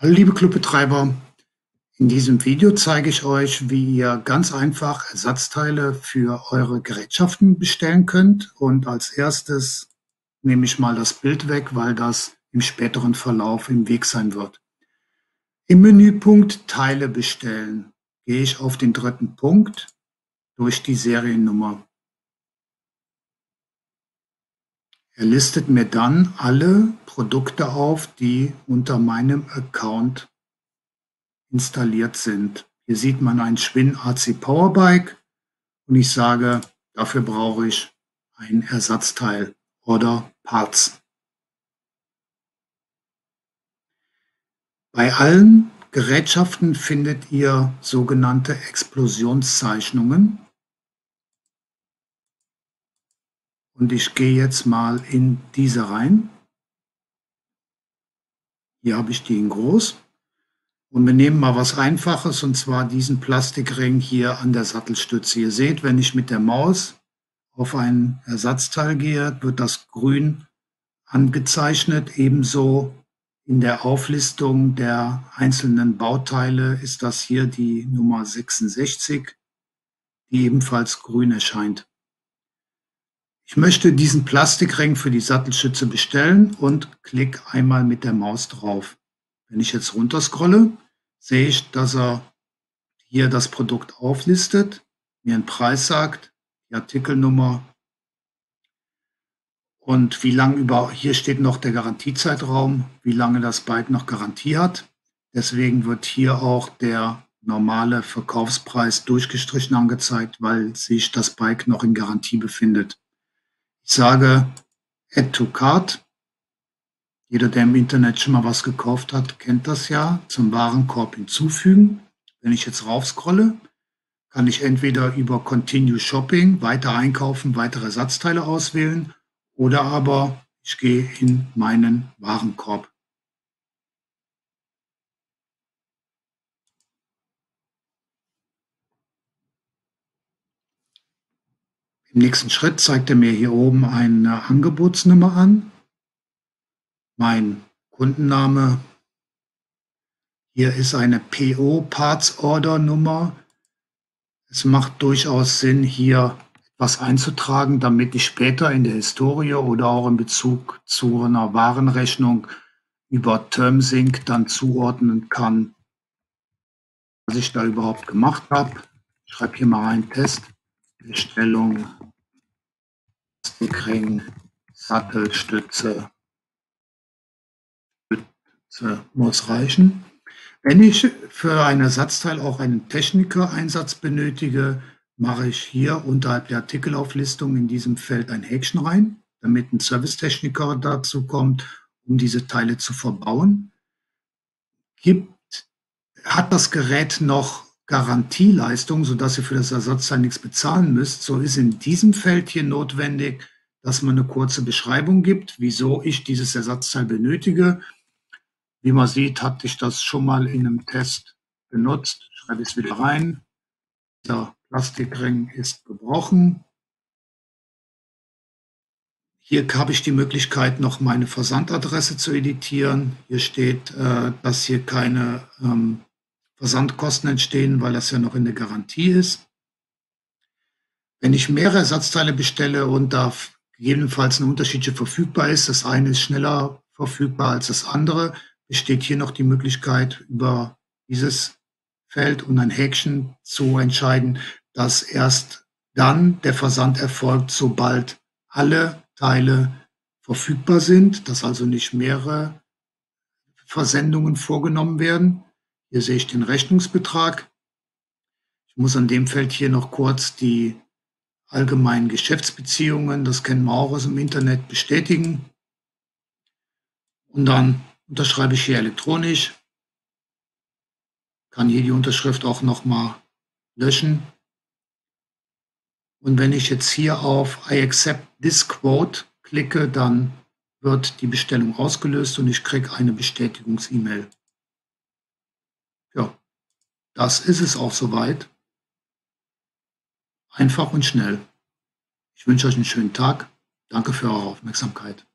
Hallo liebe Clubbetreiber, in diesem Video zeige ich euch, wie ihr ganz einfach Ersatzteile für eure Gerätschaften bestellen könnt. Und als erstes nehme ich mal das Bild weg, weil das im späteren Verlauf im Weg sein wird. Im Menüpunkt Teile bestellen gehe ich auf den dritten Punkt durch die Seriennummer. Er listet mir dann alle Produkte auf, die unter meinem Account installiert sind. Hier sieht man ein Schwinn AC Powerbike und ich sage, dafür brauche ich ein Ersatzteil oder Parts. Bei allen Gerätschaften findet ihr sogenannte Explosionszeichnungen. Und ich gehe jetzt mal in diese rein. Hier habe ich die in groß. Und wir nehmen mal was Einfaches, und zwar diesen Plastikring hier an der Sattelstütze. Ihr seht, wenn ich mit der Maus auf ein Ersatzteil gehe, wird das grün angezeichnet. Ebenso in der Auflistung der einzelnen Bauteile ist das hier die Nummer 66, die ebenfalls grün erscheint. Ich möchte diesen Plastikring für die Sattelstütze bestellen und klicke einmal mit der Maus drauf. Wenn ich jetzt runterscrolle, sehe ich, dass er hier das Produkt auflistet, mir einen Preis sagt, die Artikelnummer und wie lange über, hier steht noch der Garantiezeitraum, wie lange das Bike noch Garantie hat. Deswegen wird hier auch der normale Verkaufspreis durchgestrichen angezeigt, weil sich das Bike noch in Garantie befindet. Ich sage Add to Cart. Jeder, der im Internet schon mal was gekauft hat, kennt das ja. Zum Warenkorb hinzufügen. Wenn ich jetzt raufscrolle, kann ich entweder über Continue Shopping weiter einkaufen, weitere Ersatzteile auswählen oder aber ich gehe in meinen Warenkorb. Im nächsten Schritt zeigt er mir hier oben eine Angebotsnummer an, mein Kundenname. Hier ist eine PO Parts Order Nummer. Es macht durchaus Sinn, hier etwas einzutragen, damit ich später in der Historie oder auch in Bezug zu einer Warenrechnung über TermSync dann zuordnen kann, was ich da überhaupt gemacht habe. Ich schreibe hier mal ein Test. Bestellung Plastikring, Sattelstütze Stütze muss reichen. Wenn ich für ein Ersatzteil auch einen Techniker-Einsatz benötige, mache ich hier unterhalb der Artikelauflistung in diesem Feld ein Häkchen rein, damit ein Servicetechniker dazu kommt, um diese Teile zu verbauen. Gibt, hat das Gerät noch Garantieleistung, sodass ihr für das Ersatzteil nichts bezahlen müsst, so ist in diesem Feld hier notwendig, dass man eine kurze Beschreibung gibt, wieso ich dieses Ersatzteil benötige. Wie man sieht, hatte ich das schon mal in einem Test benutzt. Schreibe es wieder rein. Der Plastikring ist gebrochen. Hier habe ich die Möglichkeit, noch meine Versandadresse zu editieren. Hier steht, äh, dass hier keine ähm, Versandkosten entstehen, weil das ja noch in der Garantie ist. Wenn ich mehrere Ersatzteile bestelle und da gegebenenfalls ein unterschiedliche verfügbar ist, das eine ist schneller verfügbar als das andere, besteht hier noch die Möglichkeit, über dieses Feld und ein Häkchen zu entscheiden, dass erst dann der Versand erfolgt, sobald alle Teile verfügbar sind, dass also nicht mehrere Versendungen vorgenommen werden. Hier sehe ich den Rechnungsbetrag. Ich muss an dem Feld hier noch kurz die allgemeinen Geschäftsbeziehungen, das kennen wir auch aus dem Internet, bestätigen. Und dann unterschreibe ich hier elektronisch. Kann hier die Unterschrift auch nochmal löschen. Und wenn ich jetzt hier auf I accept this quote klicke, dann wird die Bestellung ausgelöst und ich kriege eine Bestätigungs-E-Mail. Ja, das ist es auch soweit. Einfach und schnell. Ich wünsche euch einen schönen Tag. Danke für eure Aufmerksamkeit.